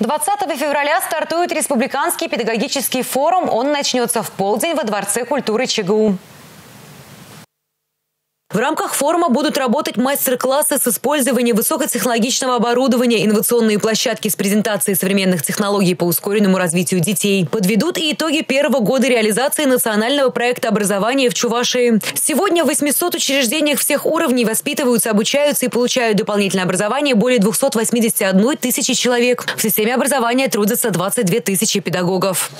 20 февраля стартует Республиканский педагогический форум. Он начнется в полдень во Дворце культуры ЧГУ. Рамках форума будут работать мастер-классы с использованием высокотехнологичного оборудования, инновационные площадки с презентацией современных технологий по ускоренному развитию детей. Подведут и итоги первого года реализации национального проекта образования в Чувашии. Сегодня в 800 учреждениях всех уровней воспитываются, обучаются и получают дополнительное образование более 281 тысячи человек. В системе образования трудятся 22 тысячи педагогов.